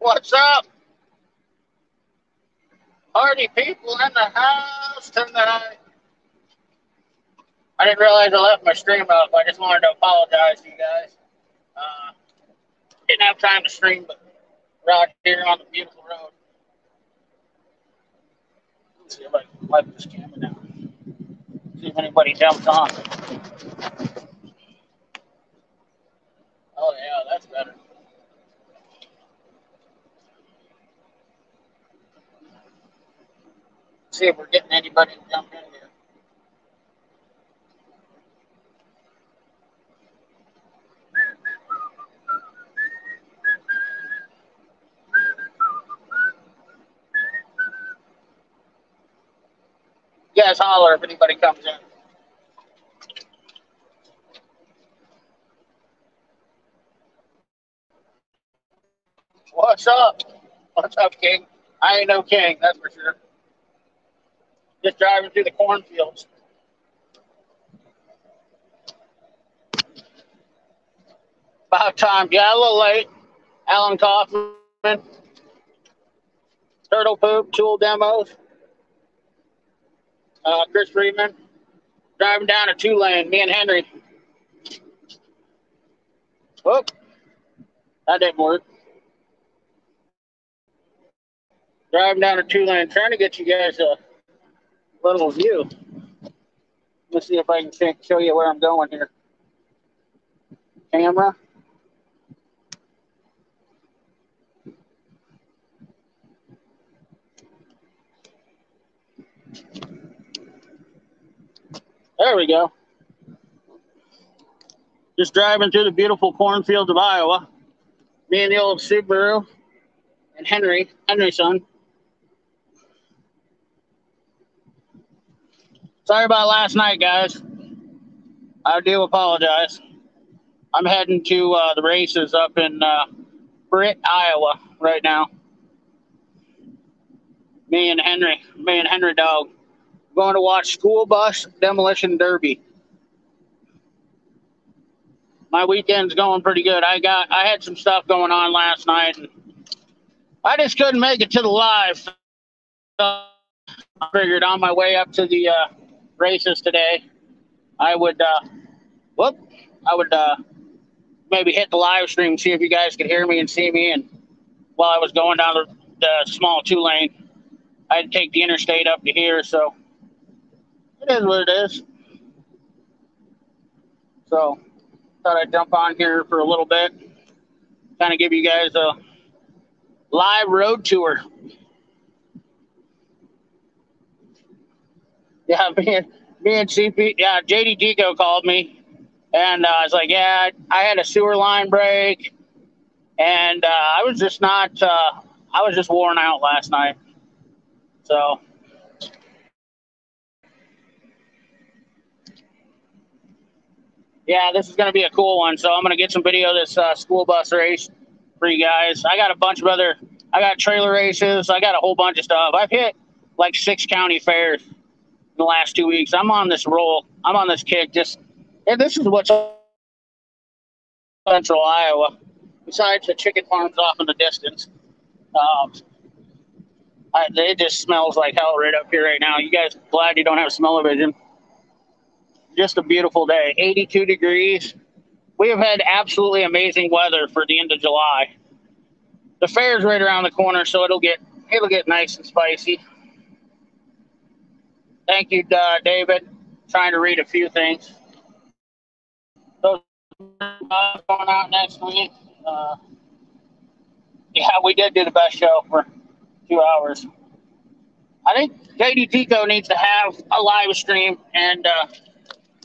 What's up? Party people in the house tonight. I didn't realize I left my stream up. I just wanted to apologize to you guys. Uh, didn't have time to stream, but we're here on the beautiful road. Let's see if I can wipe this camera down. See if anybody jumps on. Oh yeah, that's better. See if we're getting anybody to jump in here. Guys holler if anybody comes in. What's up? What's up, King? I ain't no king, that's for sure. Just driving through the cornfields. About time. Yeah, a little late. Alan Kaufman, Turtle Poop, Tool Demos, uh, Chris Freeman, driving down a two lane, me and Henry. Oh, that didn't work. Driving down a two lane, trying to get you guys a little view. Let's see if I can show you where I'm going here. Camera. There we go. Just driving through the beautiful cornfields of Iowa. Me and the old Subaru and Henry, Henry's son. Sorry about last night, guys. I do apologize. I'm heading to uh, the races up in uh, Britt, Iowa, right now. Me and Henry, me and Henry Dog going to watch School Bus Demolition Derby. My weekend's going pretty good. I got I had some stuff going on last night and I just couldn't make it to the live. So I figured on my way up to the uh, races today, I would uh whoop, I would uh maybe hit the live stream, see if you guys could hear me and see me and while I was going down the, the small two lane, I had to take the interstate up to here, so it is what it is. So, thought I'd jump on here for a little bit, kind of give you guys a live road tour. Yeah, me and, me and CP, yeah, JD Deco called me, and uh, I was like, yeah, I had a sewer line break, and uh, I was just not, uh, I was just worn out last night. So, yeah, this is going to be a cool one. So I'm going to get some video of this uh, school bus race for you guys. I got a bunch of other, I got trailer races. I got a whole bunch of stuff. I've hit like six county fairs the last two weeks. I'm on this roll. I'm on this kick. Just, and this is what's central Iowa, besides the chicken farms off in the distance. Um, I, it just smells like hell right up here right now. You guys glad you don't have smell-o-vision? just a beautiful day. 82 degrees. We have had absolutely amazing weather for the end of July. The fair's right around the corner, so it'll get it'll get nice and spicy. Thank you, uh, David. Trying to read a few things. Those uh, going out next week. Uh, yeah, we did do the best show for two hours. I think JD Tico needs to have a live stream and uh,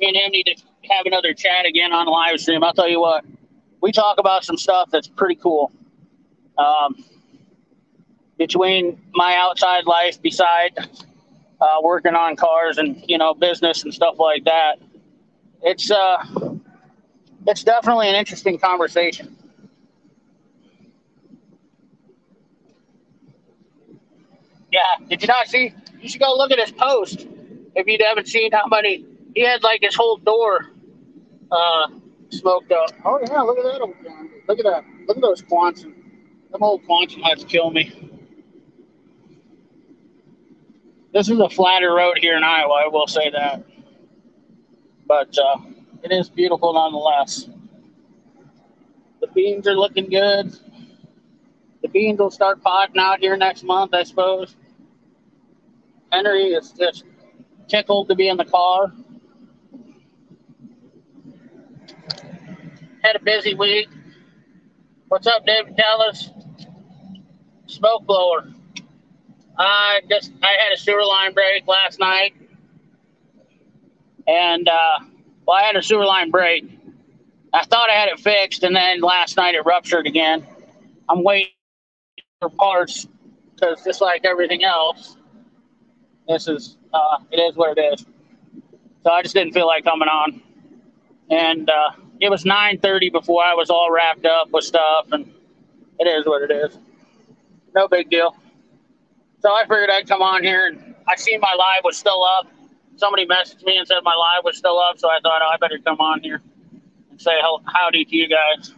me and him need to have another chat again on live stream. I'll tell you what, we talk about some stuff that's pretty cool. Um, between my outside life, beside uh, working on cars and you know business and stuff like that, it's uh, it's definitely an interesting conversation. Yeah, did you not see? You should go look at his post if you haven't seen how many he had like his whole door uh, smoked up. Oh yeah, look at that! Look at that! Look at those quants. Them old quantum lights kill me. This is a flatter road here in Iowa, I will say that. But uh, it is beautiful nonetheless. The beans are looking good. The beans will start potting out here next month, I suppose. Henry is just tickled to be in the car. Had a busy week. What's up, David Dallas? Smoke blower. I just I had a sewer line break last night, and uh, well, I had a sewer line break. I thought I had it fixed, and then last night it ruptured again. I'm waiting for parts because just like everything else, this is uh, it is what it is. So I just didn't feel like coming on, and uh, it was 9:30 before I was all wrapped up with stuff, and it is what it is. No big deal. So I figured I'd come on here, and I seen my live was still up. Somebody messaged me and said my live was still up, so I thought oh, I better come on here and say howdy to you guys.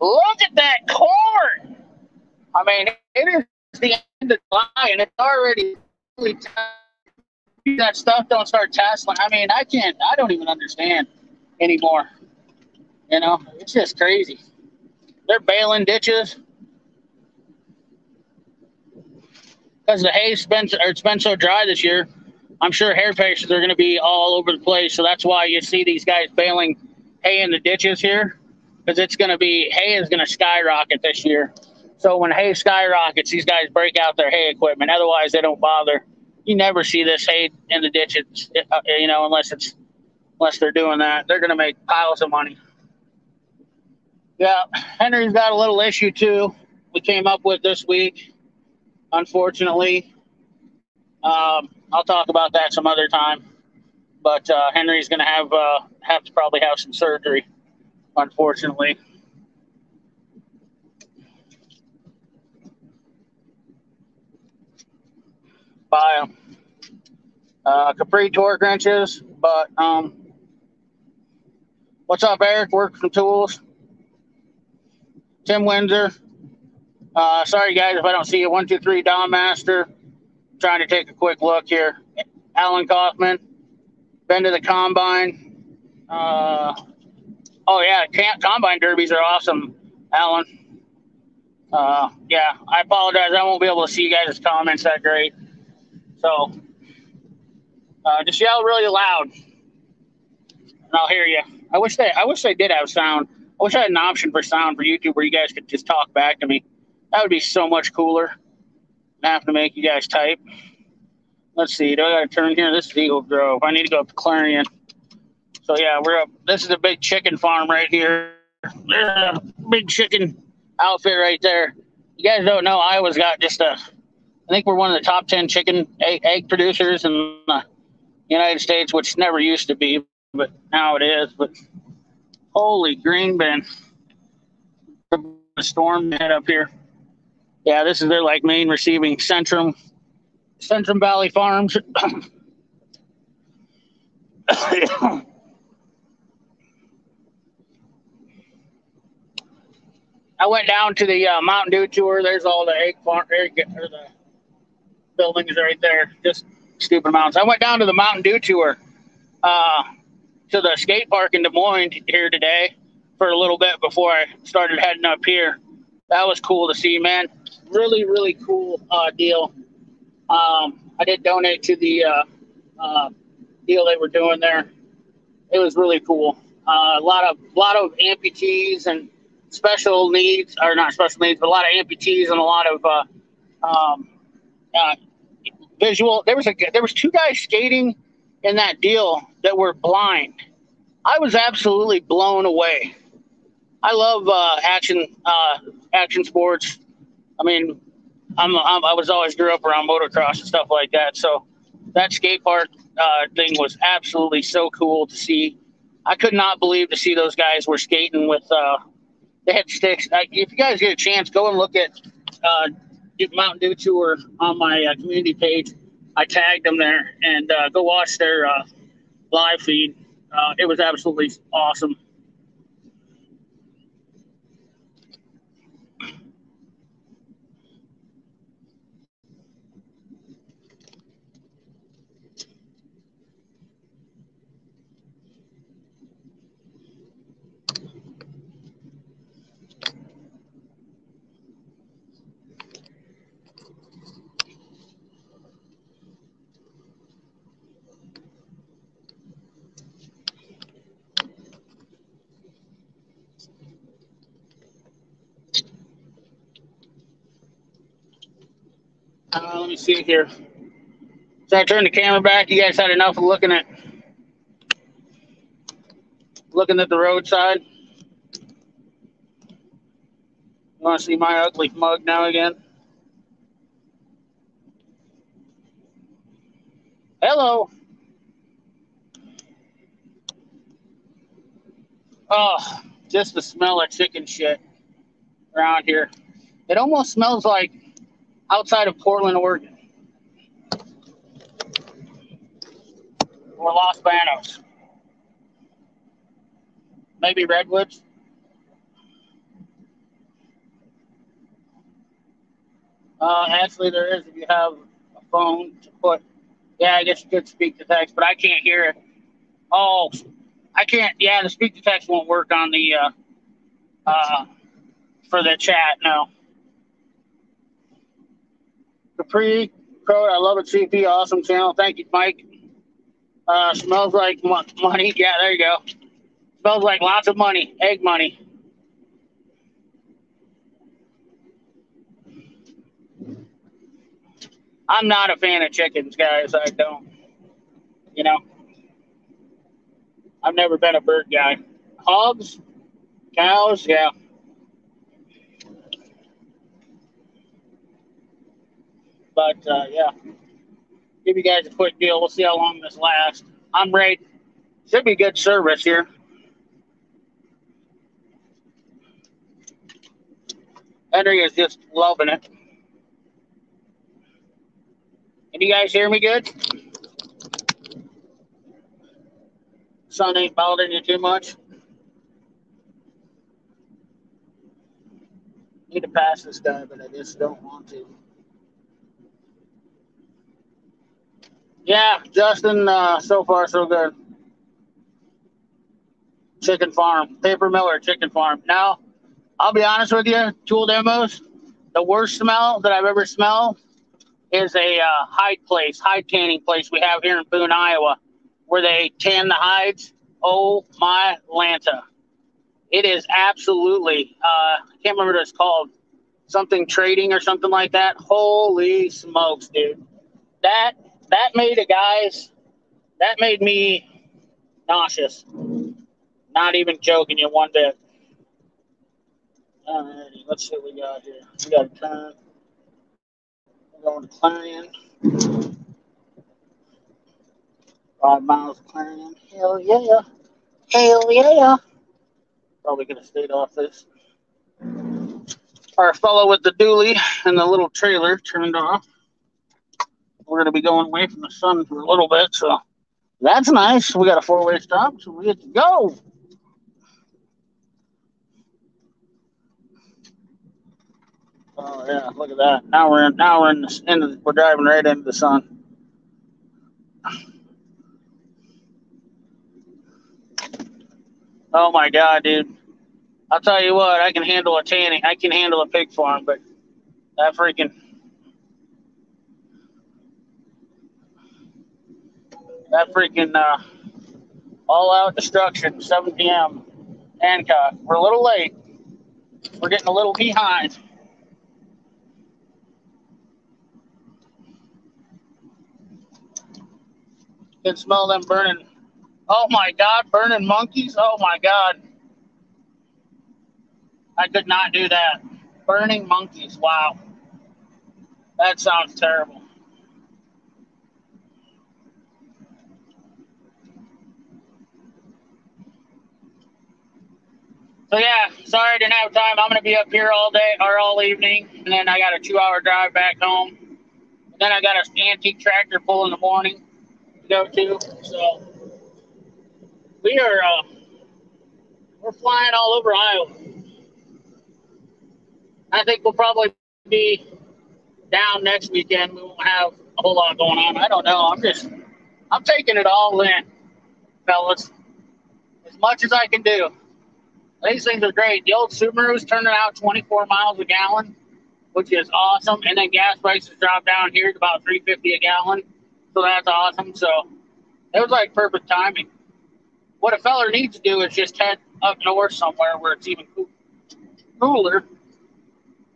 Look at that corn! I mean, it is the end of July, and it's already really that stuff don't start tasseling. I mean, I can't. I don't even understand anymore. You know, it's just crazy. They're baling ditches because the hay's been it's been so dry this year. I'm sure hair patients are going to be all over the place. So that's why you see these guys baling hay in the ditches here because it's going to be hay is going to skyrocket this year. So when hay skyrockets, these guys break out their hay equipment. Otherwise, they don't bother. You never see this hay in the ditches, uh, you know, unless it's unless they're doing that. They're going to make piles of money. Yeah, Henry's got a little issue too. We came up with this week, unfortunately. Um, I'll talk about that some other time. But uh, Henry's going to have uh, have to probably have some surgery, unfortunately. Buy them. Uh, Capri torque wrenches, but um, what's up, Eric? Work some tools. Tim Windsor. Uh, sorry, guys, if I don't see you. One, two, three, Don Master. Trying to take a quick look here. Alan Kaufman. Been to the combine. Uh, oh, yeah, combine derbies are awesome, Alan. Uh, yeah, I apologize. I won't be able to see you guys' comments that great. So uh, just yell really loud, and I'll hear you. I wish they I wish they did have sound. I wish I had an option for sound for YouTube where you guys could just talk back to me. That would be so much cooler than having to make you guys type. Let's see. Do I got to turn here? This is Eagle Grove. I need to go up to Clarion. So yeah, we're up. This is a big chicken farm right here. big chicken outfit right there. You guys don't know Iowa's got just a. I think we're one of the top ten chicken egg, egg producers in the United States, which never used to be, but now it is. But Holy green bin. The storm head up here. Yeah, this is their like main receiving Centrum, Centrum Valley Farms. I went down to the uh, Mountain Dew tour. There's all the egg farm, egg, or the buildings right there. Just stupid mountains. I went down to the Mountain Dew tour. Uh, to the skate park in Des Moines here today for a little bit before I started heading up here. That was cool to see, man. Really, really cool uh, deal. Um, I did donate to the uh, uh, deal they were doing there. It was really cool. Uh, a lot of lot of amputees and special needs, or not special needs, but a lot of amputees and a lot of uh, um, uh, visual. There was a there was two guys skating in that deal that were blind. I was absolutely blown away. I love uh, action uh, action sports. I mean, I'm, I'm, i was always grew up around motocross and stuff like that. So that skate park uh, thing was absolutely so cool to see. I could not believe to see those guys were skating with uh, they had sticks. if you guys get a chance, go and look at uh, Mountain Dew Tour on my uh, community page. I tagged them there and uh, go watch their uh, live feed. Uh, it was absolutely awesome. Uh, let me see here. So I turn the camera back. You guys had enough of looking at looking at the roadside. You want to see my ugly mug now again? Hello. Oh, just the smell of chicken shit around here. It almost smells like outside of Portland, Oregon. Or Los Banos. Maybe Redwoods. Uh, actually, there is if you have a phone to put. Yeah, I guess you could speak to text, but I can't hear it. Oh, I can't. Yeah, the speak to text won't work on the uh, uh, for the chat. No. Capri Pro, I love it. CP, awesome channel. Thank you, Mike. Uh, smells like money. Yeah, there you go. Smells like lots of money, egg money. I'm not a fan of chickens, guys. I don't. You know, I've never been a bird guy. Hogs, cows, yeah. But uh, yeah, give you guys a quick deal. We'll see how long this lasts. I'm ready. Should be good service here. Henry is just loving it. Can you guys hear me good? Sun ain't bothering you too much. Need to pass this guy, but I just don't want to. Yeah, Justin, uh, so far so good. Chicken farm, Paper Miller Chicken Farm. Now, I'll be honest with you, tool demos, the worst smell that I've ever smelled is a uh, hide place, hide tanning place we have here in Boone, Iowa, where they tan the hides. Oh my Lanta. It is absolutely, uh, I can't remember what it's called, something trading or something like that. Holy smokes, dude. That, that made a guy's, that made me nauseous. Not even joking you one bit. Alrighty, let's see what we got here. We got a turn. We're going to Clarion. Five miles of Clarion. Hell yeah. Hell yeah. Probably gonna stay off this. Our fellow with the dually and the little trailer turned off. We're gonna be going away from the sun for a little bit, so that's nice. We got a four-way stop, so we get to go. Oh yeah, look at that. Now we're in. Now we're in. The, in the, we're driving right into the sun. Oh my god, dude! I'll tell you what. I can handle a tanning. I can handle a pig farm, but that freaking that freaking uh, all out destruction. 7 p.m. Hancock. We're a little late. We're getting a little behind. can smell them burning. Oh my God, burning monkeys. Oh my God. I could not do that. Burning monkeys. Wow. That sounds terrible. So yeah, sorry I didn't have time. I'm gonna be up here all day or all evening, and then I got a two-hour drive back home. And then I got an antique tractor pull in the morning go to. So we are uh, we're flying all over Iowa. I think we'll probably be down next weekend. We won't have a whole lot going on. I don't know. I'm just I'm taking it all in, fellas, as much as I can do. These things are great. The old Subaru's turning out 24 miles a gallon, which is awesome. And then gas prices drop down here to about 350 a gallon. So that's awesome. So it was like perfect timing. What a feller needs to do is just head up north somewhere where it's even cooler.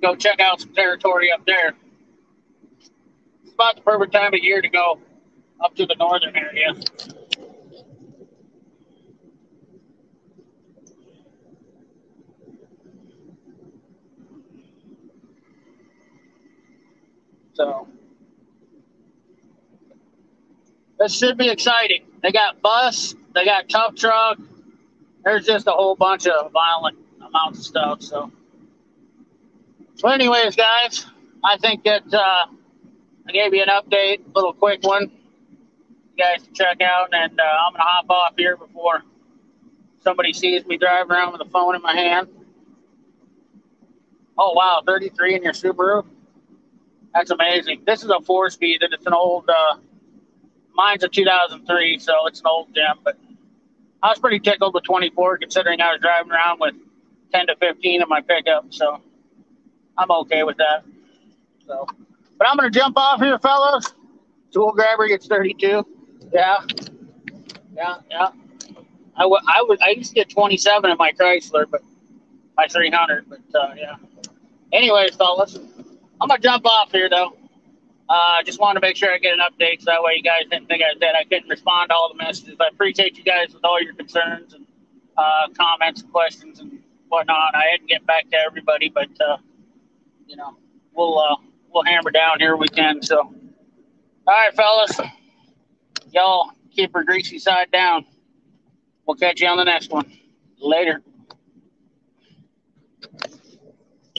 Go check out some territory up there. It's about the perfect time of year to go up to the northern area. So this should be exciting. They got bus, they got tough truck. There's just a whole bunch of violent amounts of stuff. So, so anyways, guys, I think that uh, I gave you an update, a little quick one, you guys to check out, and uh, I'm gonna hop off here before somebody sees me driving around with a phone in my hand. Oh wow, 33 in your Subaru. That's amazing. This is a four speed and it's an old, uh, mine's a 2003, so it's an old gem, but I was pretty tickled with 24 considering I was driving around with 10 to 15 in my pickup, so I'm okay with that. So, but I'm going to jump off here, fellas. Tool grabber gets 32. Yeah. Yeah, yeah. I, w- I, w- I used to get 27 in my Chrysler, but my 300, but uh, yeah. Anyways, fellas, I'm gonna jump off here though. I uh, just wanted to make sure I get an update so that way you guys didn't think I said I couldn't respond to all the messages. I appreciate you guys with all your concerns and uh, comments and questions and whatnot. I hadn't get back to everybody, but uh, you know we'll uh, we'll hammer down here we can. So, all right, fellas, y'all keep your greasy side down. We'll catch you on the next one. Later.